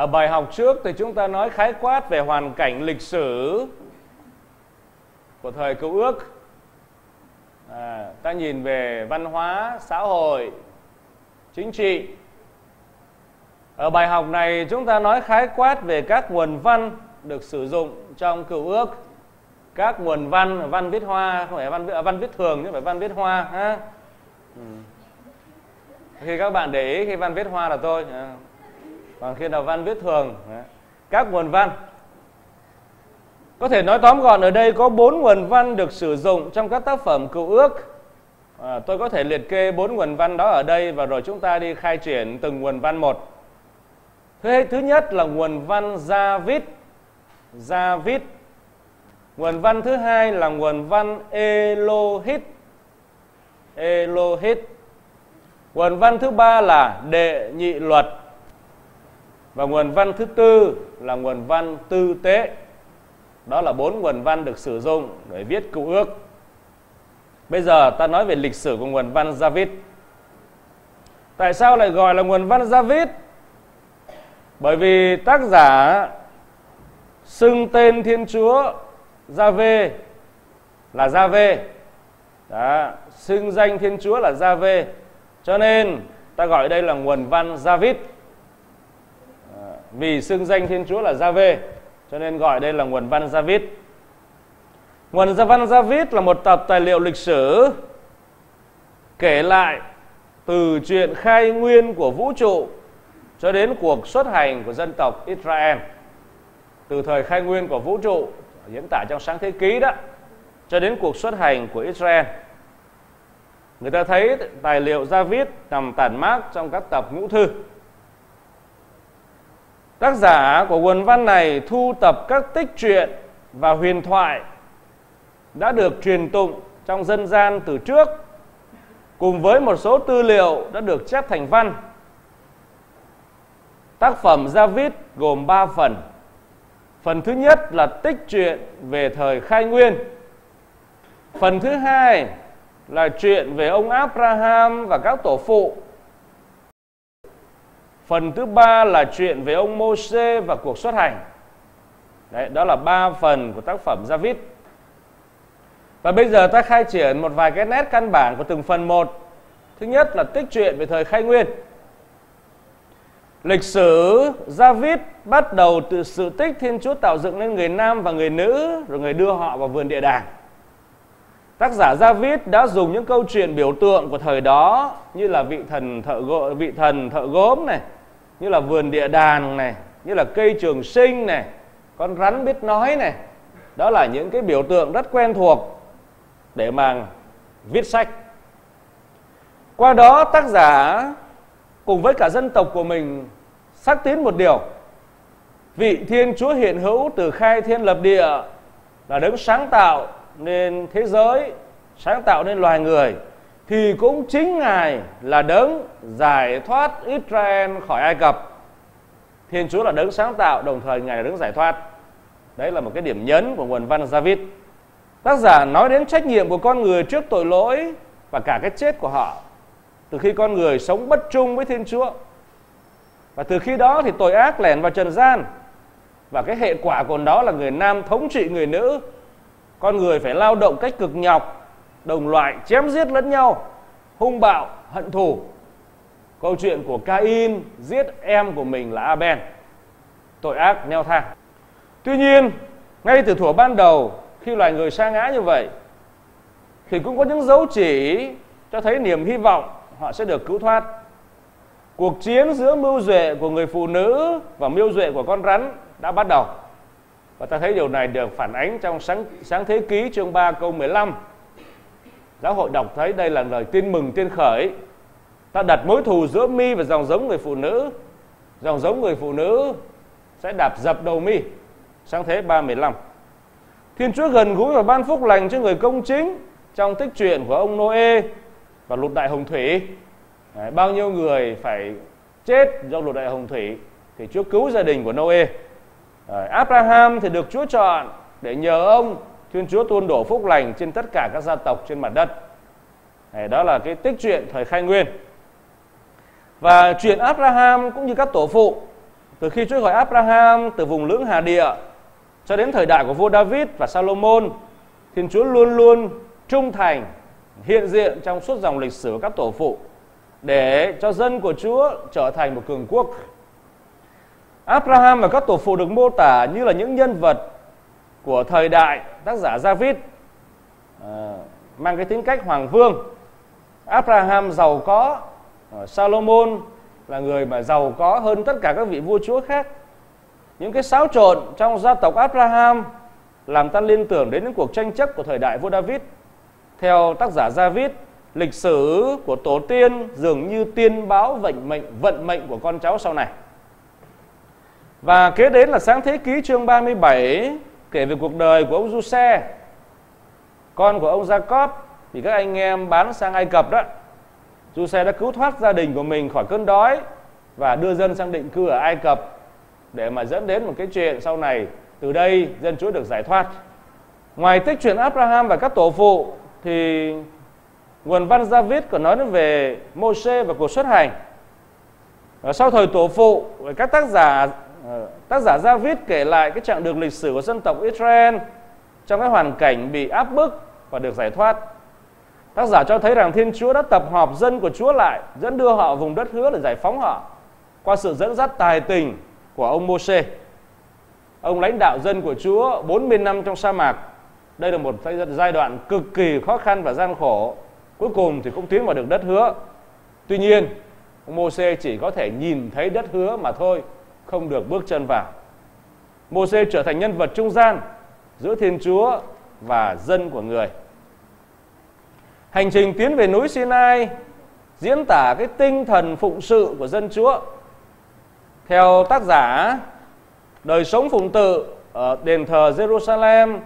Ở bài học trước thì chúng ta nói khái quát về hoàn cảnh lịch sử của thời cựu ước. À, ta nhìn về văn hóa, xã hội, chính trị. Ở bài học này chúng ta nói khái quát về các nguồn văn được sử dụng trong cựu ước. Các nguồn văn, văn viết hoa, không phải văn à, văn viết thường chứ phải văn viết hoa ha. Ừ. Khi các bạn để ý khi văn viết hoa là tôi. À bằng còn khi nào văn viết thường các nguồn văn. Có thể nói tóm gọn ở đây có bốn nguồn văn được sử dụng trong các tác phẩm cựu ước. À, tôi có thể liệt kê bốn nguồn văn đó ở đây và rồi chúng ta đi khai triển từng nguồn văn một. Thứ thứ nhất là nguồn văn gia vít gia vít nguồn văn thứ hai là nguồn văn Elohit Elohit nguồn văn thứ ba là đệ nhị luật và nguồn văn thứ tư là nguồn văn tư tế. Đó là bốn nguồn văn được sử dụng để viết cựu ước. Bây giờ ta nói về lịch sử của nguồn văn David. Tại sao lại gọi là nguồn văn David? Bởi vì tác giả xưng tên Thiên Chúa Gia-vê là Gia-vê. Đó, xưng danh Thiên Chúa là Gia-vê. Cho nên ta gọi đây là nguồn văn David vì xưng danh Thiên Chúa là Gia-vê, cho nên gọi đây là nguồn văn David. Nguồn văn David là một tập tài liệu lịch sử kể lại từ chuyện khai nguyên của vũ trụ cho đến cuộc xuất hành của dân tộc Israel. Từ thời khai nguyên của vũ trụ, diễn tả trong sáng thế ký đó, cho đến cuộc xuất hành của Israel. Người ta thấy tài liệu David nằm tản mát trong các tập ngũ thư Tác giả của nguồn văn này thu tập các tích truyện và huyền thoại đã được truyền tụng trong dân gian từ trước, cùng với một số tư liệu đã được chép thành văn. Tác phẩm David gồm 3 phần. Phần thứ nhất là tích truyện về thời khai nguyên. Phần thứ hai là chuyện về ông Abraham và các tổ phụ Phần thứ ba là chuyện về ông Môsê và cuộc xuất hành. Đấy, đó là ba phần của tác phẩm David. Và bây giờ ta khai triển một vài cái nét căn bản của từng phần một. Thứ nhất là tích truyện về thời khai nguyên. Lịch sử David bắt đầu từ sự tích Thiên Chúa tạo dựng nên người nam và người nữ rồi người đưa họ vào vườn địa đàng. Tác giả David đã dùng những câu chuyện biểu tượng của thời đó như là vị thần thợ gỗ, vị thần thợ gốm này, như là vườn địa đàng này, như là cây trường sinh này, con rắn biết nói này. Đó là những cái biểu tượng rất quen thuộc để mà viết sách. Qua đó, tác giả cùng với cả dân tộc của mình xác tín một điều. Vị thiên chúa hiện hữu từ khai thiên lập địa là đấng sáng tạo nên thế giới, sáng tạo nên loài người thì cũng chính Ngài là đấng giải thoát Israel khỏi Ai Cập. Thiên Chúa là đấng sáng tạo, đồng thời Ngài là đấng giải thoát. Đấy là một cái điểm nhấn của nguồn văn David. Tác giả nói đến trách nhiệm của con người trước tội lỗi và cả cái chết của họ. Từ khi con người sống bất trung với Thiên Chúa. Và từ khi đó thì tội ác lẻn vào trần gian. Và cái hệ quả của nó là người nam thống trị người nữ. Con người phải lao động cách cực nhọc đồng loại chém giết lẫn nhau hung bạo hận thù. Câu chuyện của Cain giết em của mình là Aben tội ác neo thang. Tuy nhiên ngay từ thuở ban đầu khi loài người sa ngã như vậy thì cũng có những dấu chỉ cho thấy niềm hy vọng họ sẽ được cứu thoát. Cuộc chiến giữa mưu duệ của người phụ nữ và mưu duệ của con rắn đã bắt đầu. Và ta thấy điều này được phản ánh trong sáng, sáng thế ký chương 3 câu 15 giáo hội đọc thấy đây là lời tin mừng tiên khởi. Ta đặt mối thù giữa mi và dòng giống người phụ nữ. Dòng giống người phụ nữ sẽ đạp dập đầu mi. Sáng thế 315 Thiên Chúa gần gũi và ban phúc lành cho người công chính trong tích truyện của ông Noe và lụt đại hồng thủy. Đấy, bao nhiêu người phải chết do lụt đại hồng thủy thì Chúa cứu gia đình của Noe. Đấy, Abraham thì được Chúa chọn để nhờ ông Thiên Chúa tuôn đổ phúc lành trên tất cả các gia tộc trên mặt đất. Đấy, đó là cái tích truyện thời khai nguyên. Và chuyện Abraham cũng như các tổ phụ từ khi Chúa gọi Abraham từ vùng lưỡng Hà Địa cho đến thời đại của vua David và Salomon, Thiên Chúa luôn luôn trung thành hiện diện trong suốt dòng lịch sử của các tổ phụ để cho dân của Chúa trở thành một cường quốc. Abraham và các tổ phụ được mô tả như là những nhân vật của thời đại tác giả David à, mang cái tính cách hoàng vương. Abraham giàu có, à, Salomon là người mà giàu có hơn tất cả các vị vua chúa khác. Những cái xáo trộn trong gia tộc Abraham làm ta liên tưởng đến những cuộc tranh chấp của thời đại vua David. Theo tác giả David, lịch sử của tổ tiên dường như tiên báo vận mệnh vận mệnh của con cháu sau này. Và kế đến là sáng thế ký chương 37 kể về cuộc đời của ông Giuse, con của ông Jacob thì các anh em bán sang Ai Cập đó. Giuse đã cứu thoát gia đình của mình khỏi cơn đói và đưa dân sang định cư ở Ai Cập để mà dẫn đến một cái chuyện sau này từ đây dân Chúa được giải thoát. Ngoài tích chuyện Abraham và các tổ phụ thì nguồn văn David còn nói đến về Moses và cuộc xuất hành. Và sau thời tổ phụ, các tác giả Ờ, tác giả David kể lại cái chặng đường lịch sử của dân tộc Israel trong cái hoàn cảnh bị áp bức và được giải thoát. Tác giả cho thấy rằng Thiên Chúa đã tập hợp dân của Chúa lại, dẫn đưa họ vùng đất hứa để giải phóng họ qua sự dẫn dắt tài tình của ông Môsê. Ông lãnh đạo dân của Chúa 40 năm trong sa mạc. Đây là một giai đoạn cực kỳ khó khăn và gian khổ. Cuối cùng thì cũng tiến vào được đất hứa. Tuy nhiên, ông Môsê chỉ có thể nhìn thấy đất hứa mà thôi, không được bước chân vào. Môse trở thành nhân vật trung gian giữa Thiên Chúa và dân của người. Hành trình tiến về núi Sinai diễn tả cái tinh thần phụng sự của dân Chúa. Theo tác giả, đời sống phụng tự ở đền thờ Jerusalem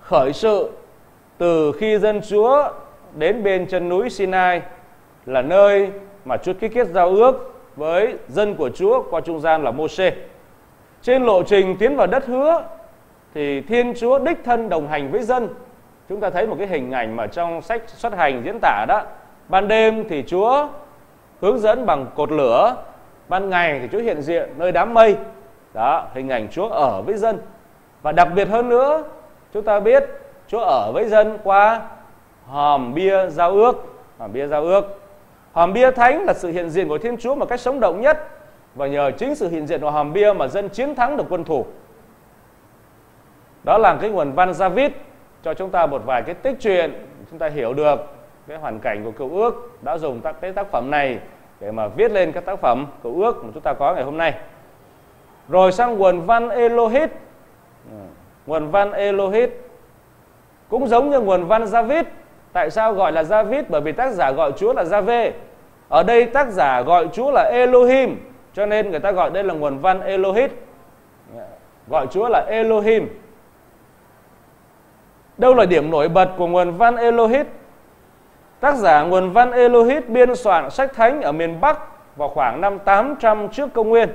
khởi sự từ khi dân Chúa đến bên chân núi Sinai là nơi mà Chúa ký kết giao ước với dân của Chúa qua trung gian là Môse. Trên lộ trình tiến vào đất hứa thì Thiên Chúa đích thân đồng hành với dân. Chúng ta thấy một cái hình ảnh mà trong sách xuất hành diễn tả đó. Ban đêm thì Chúa hướng dẫn bằng cột lửa, ban ngày thì Chúa hiện diện nơi đám mây. Đó, hình ảnh Chúa ở với dân. Và đặc biệt hơn nữa, chúng ta biết Chúa ở với dân qua hòm bia giao ước, hòm bia giao ước. Hòm bia thánh là sự hiện diện của Thiên Chúa một cách sống động nhất và nhờ chính sự hiện diện của hòm bia mà dân chiến thắng được quân thủ. Đó là cái nguồn văn David cho chúng ta một vài cái tích truyện, chúng ta hiểu được cái hoàn cảnh của cựu ước đã dùng các cái tác phẩm này để mà viết lên các tác phẩm cựu ước mà chúng ta có ngày hôm nay. Rồi sang nguồn văn Elohit. Nguồn văn Elohit cũng giống như nguồn văn David. Tại sao gọi là David? Bởi vì tác giả gọi Chúa là Jave. Ở đây tác giả gọi Chúa là Elohim, cho nên người ta gọi đây là nguồn văn Elohit. Gọi Chúa là Elohim. Đâu là điểm nổi bật của nguồn văn Elohit? Tác giả nguồn văn Elohit biên soạn sách thánh ở miền Bắc vào khoảng năm 800 trước công nguyên.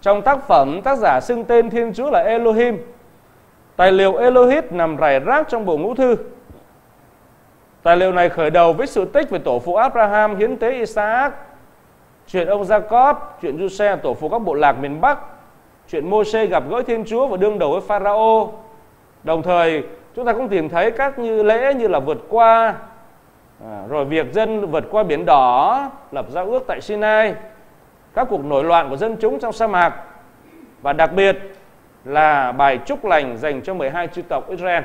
Trong tác phẩm, tác giả xưng tên Thiên Chúa là Elohim. Tài liệu Elohit nằm rải rác trong bộ ngũ thư. Tài liệu này khởi đầu với sự tích về tổ phụ Abraham hiến tế Isaac, chuyện ông Jacob, chuyện Giuse tổ phụ các bộ lạc miền Bắc, chuyện Moshe gặp gỡ Thiên Chúa và đương đầu với Pharaoh. Đồng thời chúng ta cũng tìm thấy các như lễ như là vượt qua à, rồi việc dân vượt qua biển đỏ lập giao ước tại Sinai các cuộc nổi loạn của dân chúng trong sa mạc và đặc biệt là bài chúc lành dành cho 12 chư tộc Israel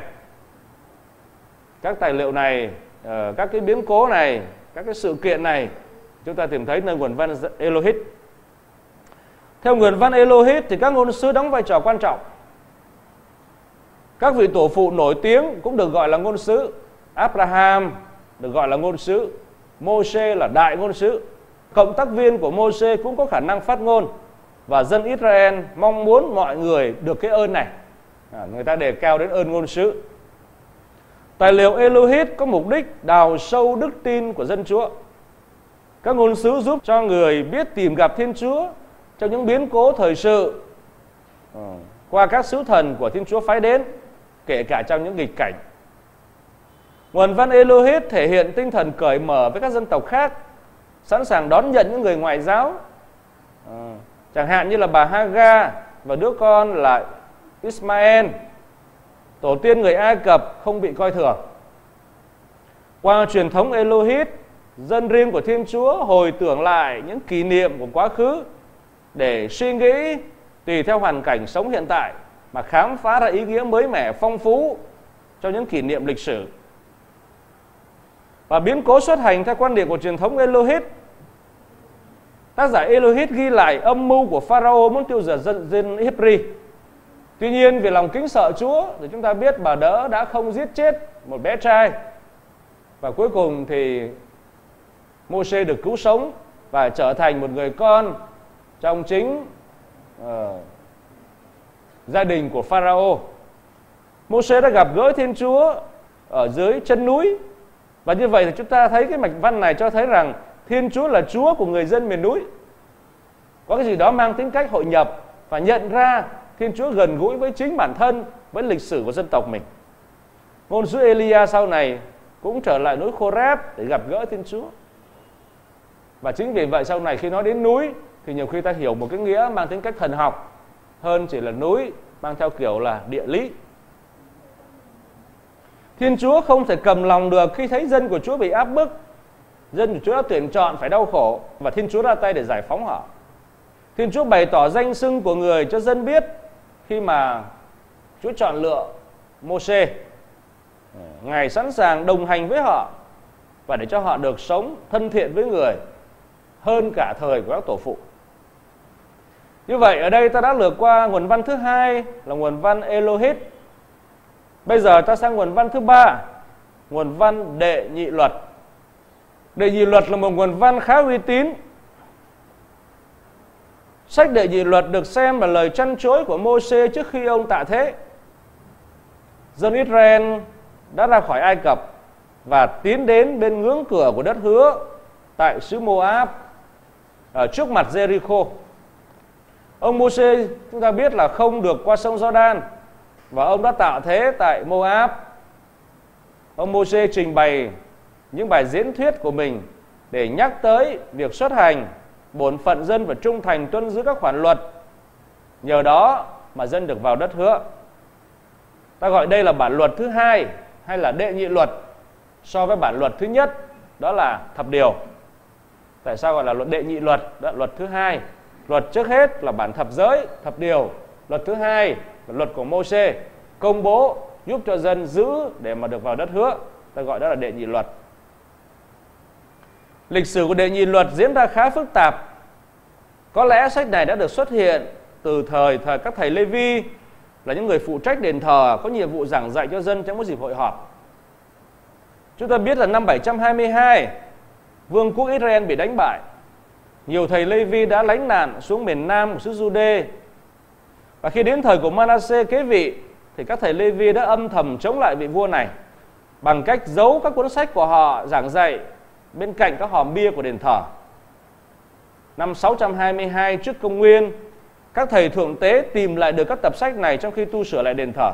các tài liệu này Ờ, các cái biến cố này các cái sự kiện này chúng ta tìm thấy nơi nguồn văn Elohit theo nguồn văn Elohit thì các ngôn sứ đóng vai trò quan trọng các vị tổ phụ nổi tiếng cũng được gọi là ngôn sứ. Abraham được gọi là ngôn sứ. Moshe là đại ngôn sứ. Cộng tác viên của Moshe cũng có khả năng phát ngôn và dân Israel mong muốn mọi người được cái ơn này. À, người ta đề cao đến ơn ngôn sứ. Tài liệu Elohit có mục đích đào sâu đức tin của dân Chúa. Các ngôn sứ giúp cho người biết tìm gặp Thiên Chúa trong những biến cố thời sự ờ, qua các sứ thần của Thiên Chúa phái đến kể cả trong những nghịch cảnh. Nguồn văn Elohit thể hiện tinh thần cởi mở với các dân tộc khác, sẵn sàng đón nhận những người ngoại giáo, ờ, Chẳng hạn như là bà Haga và đứa con là Ismael, tổ tiên người Ai Cập không bị coi thường. Qua truyền thống Elohit, dân riêng của Thiên Chúa hồi tưởng lại những kỷ niệm của quá khứ để suy nghĩ tùy theo hoàn cảnh sống hiện tại mà khám phá ra ý nghĩa mới mẻ phong phú cho những kỷ niệm lịch sử. Và biến cố xuất hành theo quan điểm của truyền thống Elohit Tác giả Elohit ghi lại âm mưu của Pharaoh muốn tiêu diệt dân, dân Hebrew. Tuy nhiên vì lòng kính sợ Chúa thì chúng ta biết bà đỡ đã không giết chết một bé trai. Và cuối cùng thì Moses được cứu sống và trở thành một người con trong chính uh, gia đình của Pharaoh. Moses đã gặp gỡ Thiên Chúa ở dưới chân núi và như vậy thì chúng ta thấy cái mạch văn này cho thấy rằng Thiên Chúa là Chúa của người dân miền núi. Có cái gì đó mang tính cách hội nhập và nhận ra Thiên Chúa gần gũi với chính bản thân, với lịch sử của dân tộc mình. Ngôn sứ Elia sau này cũng trở lại núi Khoreb để gặp gỡ Thiên Chúa. Và chính vì vậy sau này khi nói đến núi thì nhiều khi ta hiểu một cái nghĩa mang tính cách thần học hơn chỉ là núi mang theo kiểu là địa lý. Thiên Chúa không thể cầm lòng được khi thấy dân của Chúa bị áp bức Dân của Chúa đã tuyển chọn phải đau khổ và Thiên Chúa ra tay để giải phóng họ. Thiên Chúa bày tỏ danh xưng của người cho dân biết khi mà Chúa chọn lựa Môsê. Ừ, Ngài sẵn sàng đồng hành với họ và để cho họ được sống thân thiện với người hơn cả thời của các tổ phụ. Như vậy ở đây ta đã lược qua nguồn văn thứ hai là nguồn văn Elohit. Bây giờ ta sang nguồn văn thứ ba, nguồn văn đệ nhị luật. Đệ nhị luật là một nguồn văn khá uy tín. Sách đệ nhị luật được xem là lời chăn chối của Môsê trước khi ông tạ thế. Dân Israel đã ra khỏi Ai Cập và tiến đến bên ngưỡng cửa của đất hứa tại xứ Moab, ở trước mặt Jericho. Ông Môsê chúng ta biết là không được qua sông Jordan và ông đã tạo thế tại Moab. Ông Môsê trình bày những bài diễn thuyết của mình để nhắc tới việc xuất hành bổn phận dân và trung thành tuân giữ các khoản luật. Nhờ đó mà dân được vào đất hứa. Ta gọi đây là bản luật thứ hai hay là đệ nhị luật so với bản luật thứ nhất, đó là thập điều. Tại sao gọi là luật đệ nhị luật? Đó là luật thứ hai. Luật trước hết là bản thập giới, thập điều. Luật thứ hai là luật của Moses công bố giúp cho dân giữ để mà được vào đất hứa. Ta gọi đó là đệ nhị luật. Lịch sử của đệ nhị luật diễn ra khá phức tạp. Có lẽ sách này đã được xuất hiện từ thời thời các thầy Lê Vi, là những người phụ trách đền thờ, có nhiệm vụ giảng dạy cho dân trong các dịp hội họp. Chúng ta biết là năm 722 Vương quốc Israel bị đánh bại. Nhiều thầy Lê Vi đã lánh nạn xuống miền Nam của xứ Jude. Và khi đến thời của Manasseh kế vị, thì các thầy Lê Vi đã âm thầm chống lại vị vua này bằng cách giấu các cuốn sách của họ giảng dạy bên cạnh các hòm bia của đền thờ. Năm 622 trước công nguyên, các thầy thượng tế tìm lại được các tập sách này trong khi tu sửa lại đền thờ.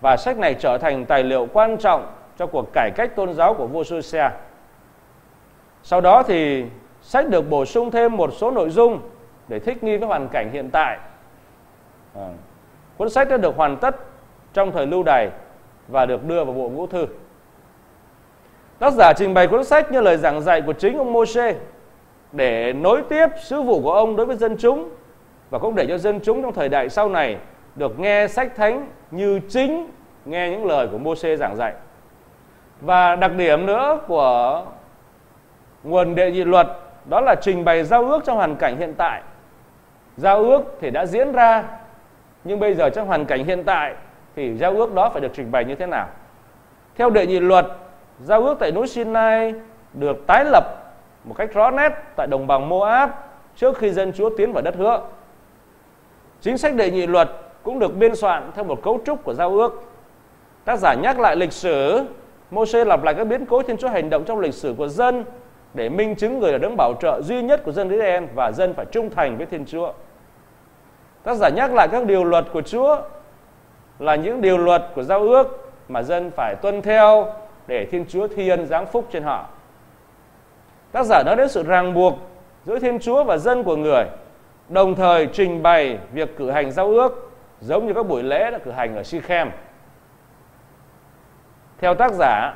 Và sách này trở thành tài liệu quan trọng cho cuộc cải cách tôn giáo của vua Xe. Sau đó thì sách được bổ sung thêm một số nội dung để thích nghi với hoàn cảnh hiện tại. À, cuốn sách đã được hoàn tất trong thời lưu đày và được đưa vào bộ ngũ thư. Tác giả trình bày cuốn sách như lời giảng dạy của chính ông Moshe để nối tiếp sứ vụ của ông đối với dân chúng và cũng để cho dân chúng trong thời đại sau này được nghe sách thánh như chính nghe những lời của Moshe giảng dạy. Và đặc điểm nữa của nguồn đệ nhị luật đó là trình bày giao ước trong hoàn cảnh hiện tại. Giao ước thì đã diễn ra, nhưng bây giờ trong hoàn cảnh hiện tại thì giao ước đó phải được trình bày như thế nào? Theo đệ nhị luật Giao ước tại núi Sinai được tái lập một cách rõ nét tại đồng bằng Moab trước khi dân Chúa tiến vào đất hứa. Chính sách đệ nhị luật cũng được biên soạn theo một cấu trúc của giao ước. Tác giả nhắc lại lịch sử, Môi-se lặp lại các biến cố Thiên Chúa hành động trong lịch sử của dân để minh chứng người là đấng bảo trợ duy nhất của dân Israel và dân phải trung thành với Thiên Chúa. Tác giả nhắc lại các điều luật của Chúa là những điều luật của giao ước mà dân phải tuân theo để Thiên Chúa thi ân giáng phúc trên họ. Tác giả nói đến sự ràng buộc giữa Thiên Chúa và dân của người đồng thời trình bày việc cử hành giao ước giống như các buổi lễ đã cử hành ở Sichem. Theo tác giả,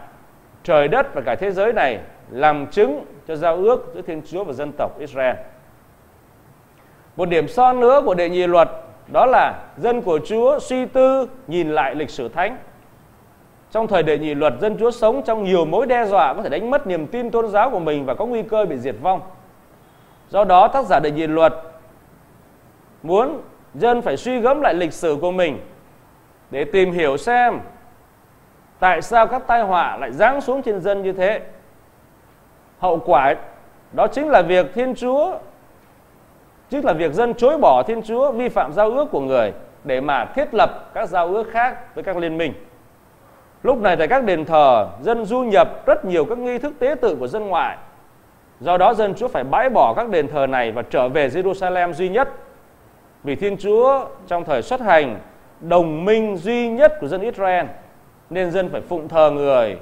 trời đất và cả thế giới này làm chứng cho giao ước giữa Thiên Chúa và dân tộc Israel. Một điểm son nữa của đệ nhị luật đó là dân của Chúa suy tư nhìn lại lịch sử thánh. Trong thời đệ nhị luật, dân Chúa sống trong nhiều mối đe dọa có thể đánh mất niềm tin tôn giáo của mình và có nguy cơ bị diệt vong. Do đó, tác giả đệ nhị luật muốn dân phải suy gẫm lại lịch sử của mình để tìm hiểu xem tại sao các tai họa lại giáng xuống trên dân như thế. Hậu quả đó chính là việc Thiên Chúa chính là việc dân chối bỏ Thiên Chúa, vi phạm giao ước của người để mà thiết lập các giao ước khác với các liên minh. Lúc này tại các đền thờ, dân du nhập rất nhiều các nghi thức tế tự của dân ngoại. Do đó dân Chúa phải bãi bỏ các đền thờ này và trở về Jerusalem duy nhất. Vì Thiên Chúa trong thời xuất hành đồng minh duy nhất của dân Israel nên dân phải phụng thờ người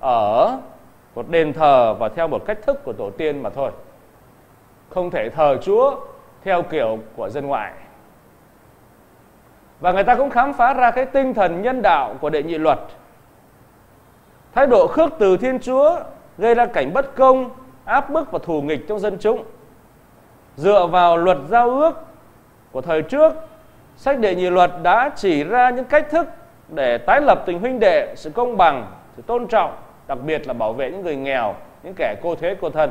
ở một đền thờ và theo một cách thức của tổ tiên mà thôi. Không thể thờ Chúa theo kiểu của dân ngoại và người ta cũng khám phá ra cái tinh thần nhân đạo của đệ nhị luật thái độ khước từ thiên chúa gây ra cảnh bất công áp bức và thù nghịch trong dân chúng dựa vào luật giao ước của thời trước sách đệ nhị luật đã chỉ ra những cách thức để tái lập tình huynh đệ sự công bằng sự tôn trọng đặc biệt là bảo vệ những người nghèo những kẻ cô thế cô thân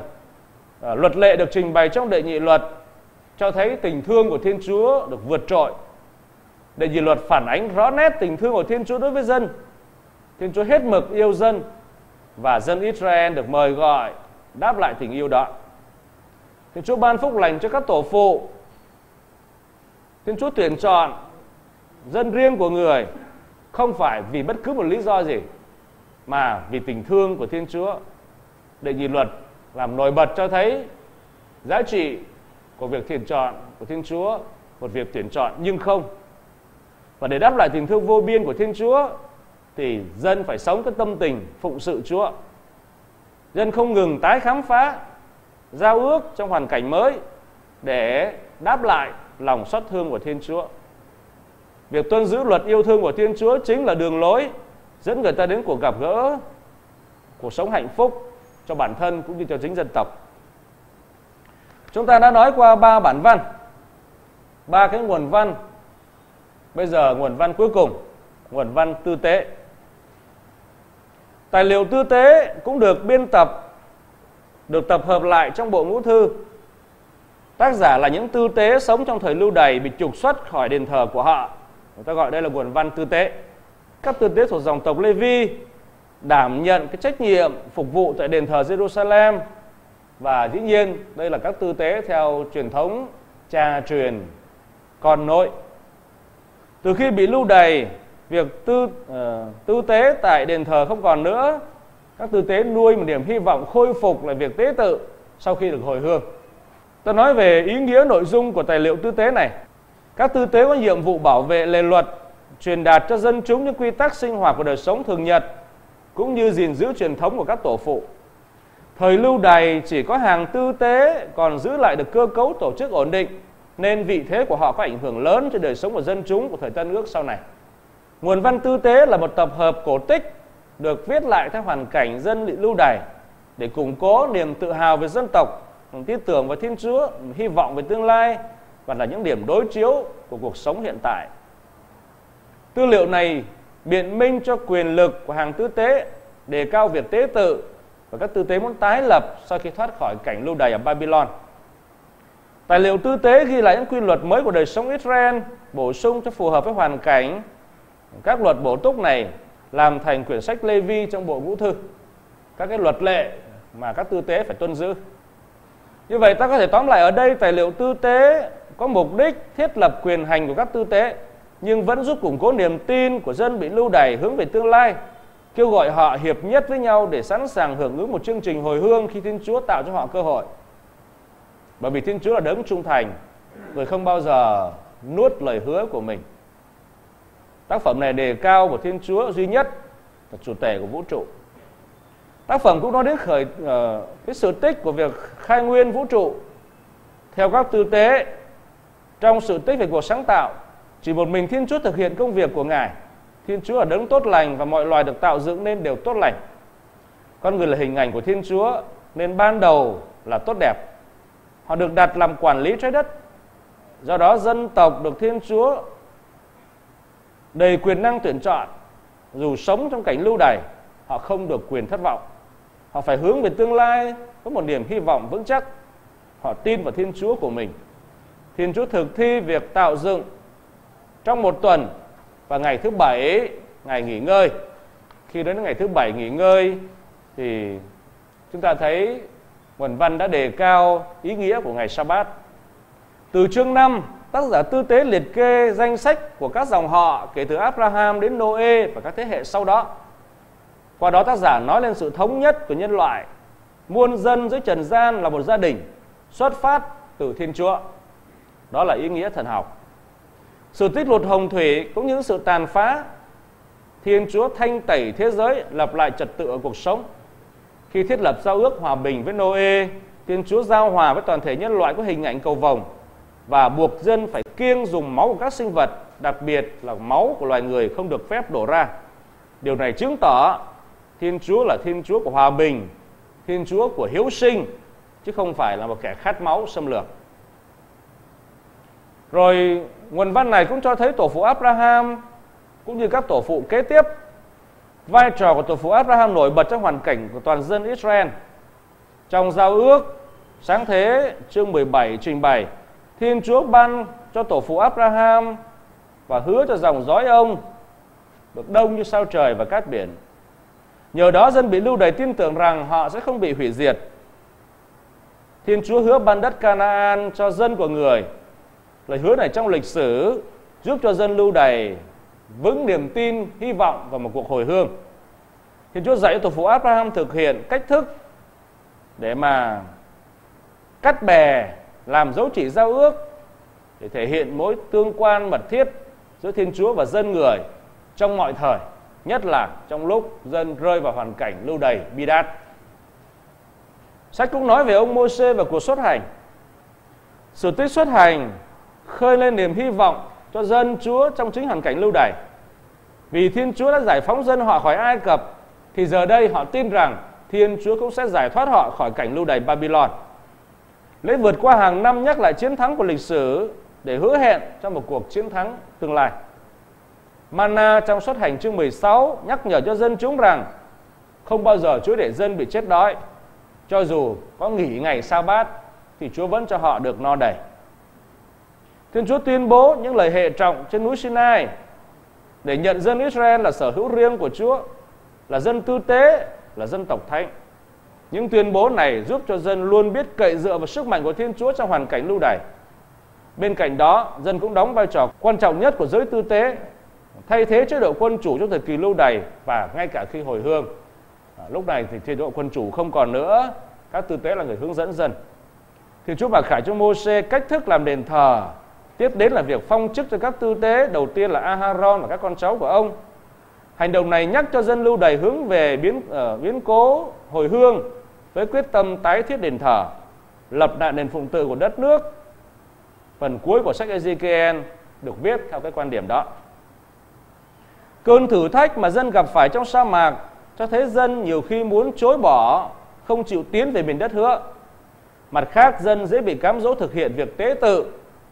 à, luật lệ được trình bày trong đệ nhị luật cho thấy tình thương của Thiên Chúa được vượt trội. Đệ nhị luật phản ánh rõ nét tình thương của Thiên Chúa đối với dân. Thiên Chúa hết mực yêu dân và dân Israel được mời gọi đáp lại tình yêu đó. Thiên Chúa ban phúc lành cho các tổ phụ. Thiên Chúa tuyển chọn dân riêng của người không phải vì bất cứ một lý do gì mà vì tình thương của Thiên Chúa. Để nhị luật làm nổi bật cho thấy giá trị của việc tuyển chọn của Thiên Chúa, một việc tuyển chọn nhưng không. Và để đáp lại tình thương vô biên của Thiên Chúa thì dân phải sống cái tâm tình phụng sự Chúa. Dân không ngừng tái khám phá giao ước trong hoàn cảnh mới để đáp lại lòng xót thương của Thiên Chúa. Việc tuân giữ luật yêu thương của Thiên Chúa chính là đường lối dẫn người ta đến cuộc gặp gỡ cuộc sống hạnh phúc cho bản thân cũng như cho chính dân tộc. Chúng ta đã nói qua ba bản văn, ba cái nguồn văn. Bây giờ nguồn văn cuối cùng, nguồn văn tư tế. Tài liệu tư tế cũng được biên tập, được tập hợp lại trong bộ ngũ thư. Tác giả là những tư tế sống trong thời lưu đày bị trục xuất khỏi đền thờ của họ. Người ta gọi đây là nguồn văn tư tế. Các tư tế thuộc dòng tộc Lê Vi đảm nhận cái trách nhiệm phục vụ tại đền thờ Jerusalem và dĩ nhiên đây là các tư tế theo truyền thống cha truyền con nội từ khi bị lưu đày việc tư uh, tư tế tại đền thờ không còn nữa. Các tư tế nuôi một niềm hy vọng khôi phục lại việc tế tự sau khi được hồi hương. Tôi nói về ý nghĩa nội dung của tài liệu tư tế này. Các tư tế có nhiệm vụ bảo vệ lề luật truyền đạt cho dân chúng những quy tắc sinh hoạt của đời sống thường nhật cũng như gìn giữ truyền thống của các tổ phụ. Thời lưu đày chỉ có hàng tư tế còn giữ lại được cơ cấu tổ chức ổn định nên vị thế của họ có ảnh hưởng lớn cho đời sống của dân chúng của thời Tân Ước sau này. Nguồn văn tư tế là một tập hợp cổ tích được viết lại theo hoàn cảnh dân bị lưu đày để củng cố niềm tự hào về dân tộc, tin tưởng vào Thiên Chúa, hy vọng về tương lai và là những điểm đối chiếu của cuộc sống hiện tại. Tư liệu này biện minh cho quyền lực của hàng tư tế, đề cao việc tế tự và các tư tế muốn tái lập sau khi thoát khỏi cảnh lưu đày ở Babylon. Tài liệu tư tế ghi lại những quy luật mới của đời sống Israel, bổ sung cho phù hợp với hoàn cảnh. Các luật bổ túc này làm thành quyển sách Lê Vi trong bộ ngũ thư. Các cái luật lệ mà các tư tế phải tuân giữ. Như vậy ta có thể tóm lại ở đây tài liệu tư tế có mục đích thiết lập quyền hành của các tư tế nhưng vẫn giúp củng cố niềm tin của dân bị lưu đày hướng về tương lai kêu gọi họ hiệp nhất với nhau để sẵn sàng hưởng ứng một chương trình hồi hương khi Thiên Chúa tạo cho họ cơ hội. Bởi vì Thiên Chúa là đấng trung thành, người không bao giờ nuốt lời hứa của mình. Tác phẩm này đề cao một Thiên Chúa duy nhất là chủ tể của vũ trụ. Tác phẩm cũng nói đến khởi uh, cái sự tích của việc khai nguyên vũ trụ. Theo các tư tế, trong sự tích về cuộc sáng tạo chỉ một mình Thiên Chúa thực hiện công việc của Ngài. Thiên Chúa là đấng tốt lành và mọi loài được tạo dựng nên đều tốt lành. Con người là hình ảnh của Thiên Chúa nên ban đầu là tốt đẹp. Họ được đặt làm quản lý trái đất. Do đó dân tộc được Thiên Chúa đầy quyền năng tuyển chọn. Dù sống trong cảnh lưu đày, họ không được quyền thất vọng. Họ phải hướng về tương lai có một niềm hy vọng vững chắc. Họ tin vào Thiên Chúa của mình. Thiên Chúa thực thi việc tạo dựng trong một tuần và ngày thứ bảy ngày nghỉ ngơi. Khi đến ngày thứ bảy nghỉ ngơi thì chúng ta thấy Nguồn văn đã đề cao ý nghĩa của ngày Sa-bát. Từ chương 5, tác giả tư tế liệt kê danh sách của các dòng họ kể từ Abraham đến Noe và các thế hệ sau đó. Qua đó tác giả nói lên sự thống nhất của nhân loại. Muôn dân dưới trần gian là một gia đình xuất phát từ Thiên Chúa. Đó là ý nghĩa thần học. Sự tích lột hồng thủy cũng như sự tàn phá Thiên Chúa thanh tẩy thế giới lập lại trật tự ở cuộc sống khi thiết lập giao ước hòa bình với Noe, Thiên Chúa giao hòa với toàn thể nhân loại có hình ảnh cầu vồng và buộc dân phải kiêng dùng máu của các sinh vật, đặc biệt là máu của loài người không được phép đổ ra. Điều này chứng tỏ Thiên Chúa là Thiên Chúa của hòa bình, Thiên Chúa của hiếu sinh, chứ không phải là một kẻ khát máu xâm lược. Rồi nguồn văn này cũng cho thấy tổ phụ Abraham cũng như các tổ phụ kế tiếp Vai trò của tổ phụ Abraham nổi bật trong hoàn cảnh của toàn dân Israel. Trong giao ước sáng thế chương 17 trình bày Thiên Chúa ban cho tổ phụ Abraham và hứa cho dòng dõi ông được đông như sao trời và cát biển. Nhờ đó dân bị lưu đày tin tưởng rằng họ sẽ không bị hủy diệt. Thiên Chúa hứa ban đất Canaan cho dân của người. Lời hứa này trong lịch sử giúp cho dân lưu đày vững niềm tin, hy vọng vào một cuộc hồi hương. Thiên Chúa dạy tổ phụ Abraham thực hiện cách thức để mà cắt bè làm dấu chỉ giao ước để thể hiện mối tương quan mật thiết giữa Thiên Chúa và dân người trong mọi thời, nhất là trong lúc dân rơi vào hoàn cảnh lưu đày bi đát. Sách cũng nói về ông Môsê và cuộc xuất hành. Sự tích xuất hành khơi lên niềm hy vọng cho dân Chúa trong chính hoàn cảnh lưu đày. Vì Thiên Chúa đã giải phóng dân họ khỏi Ai Cập thì giờ đây họ tin rằng Thiên Chúa cũng sẽ giải thoát họ khỏi cảnh lưu đày Babylon. Lễ vượt qua hàng năm nhắc lại chiến thắng của lịch sử để hứa hẹn cho một cuộc chiến thắng tương lai. Mana trong xuất hành chương 16 nhắc nhở cho dân chúng rằng không bao giờ Chúa để dân bị chết đói. Cho dù có nghỉ ngày sa bát thì Chúa vẫn cho họ được no đầy. Thiên Chúa tuyên bố những lời hệ trọng trên núi Sinai để nhận dân Israel là sở hữu riêng của Chúa, là dân tư tế, là dân tộc thánh. Những tuyên bố này giúp cho dân luôn biết cậy dựa vào sức mạnh của Thiên Chúa trong hoàn cảnh lưu đày. Bên cạnh đó, dân cũng đóng vai trò quan trọng nhất của giới tư tế, thay thế chế độ quân chủ trong thời kỳ lưu đày và ngay cả khi hồi hương. À, lúc này thì chế độ quân chủ không còn nữa, các tư tế là người hướng dẫn dân. Thì Chúa bà khải cho Môse cách thức làm đền thờ Tiếp đến là việc phong chức cho các tư tế, đầu tiên là Aharon và các con cháu của ông. Hành động này nhắc cho dân lưu đày hướng về biến uh, biến cố hồi hương với quyết tâm tái thiết đền thờ, lập lại nền phụng tự của đất nước. Phần cuối của sách Ezekiel được viết theo cái quan điểm đó. Cơn thử thách mà dân gặp phải trong sa mạc cho thấy dân nhiều khi muốn chối bỏ, không chịu tiến về miền đất hứa. Mặt khác, dân dễ bị cám dỗ thực hiện việc tế tự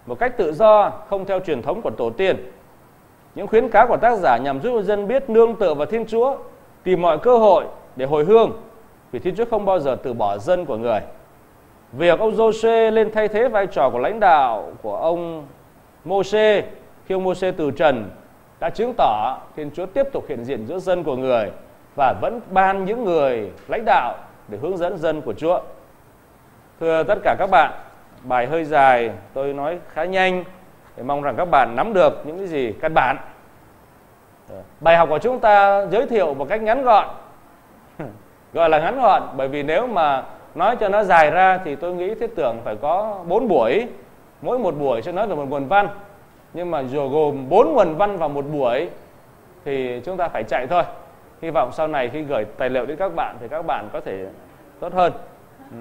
một cách tự do, không theo truyền thống của tổ tiên. Những khuyến cáo của tác giả nhằm giúp dân biết nương tựa vào Thiên Chúa, tìm mọi cơ hội để hồi hương, vì Thiên Chúa không bao giờ từ bỏ dân của người. Việc ông Giô-xê lên thay thế vai trò của lãnh đạo của ông Mô-xê khi ông Mô-xê từ trần đã chứng tỏ Thiên Chúa tiếp tục hiện diện giữa dân của người và vẫn ban những người lãnh đạo để hướng dẫn dân của Chúa. Thưa tất cả các bạn, bài hơi dài tôi nói khá nhanh để mong rằng các bạn nắm được những cái gì căn bản bài học của chúng ta giới thiệu một cách ngắn gọn gọi là ngắn gọn bởi vì nếu mà nói cho nó dài ra thì tôi nghĩ thiết tưởng phải có bốn buổi. Mỗi một buổi sẽ nói về một nguồn văn. Nhưng mà dù gồm bốn nguồn văn vào một buổi thì chúng ta phải chạy thôi. Hy vọng sau này khi gửi tài liệu đến các bạn thì các bạn có thể tốt hơn. Ừ.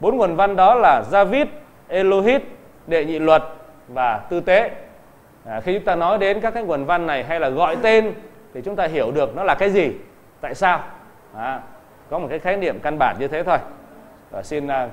Bốn nguồn văn đó là David, Elohit, Đệ Nhị Luật và Tư Tế. À, khi chúng ta nói đến các cái nguồn văn này hay là gọi tên thì chúng ta hiểu được nó là cái gì tại sao. Đó. có một cái khái niệm căn bản như thế thôi và xin à,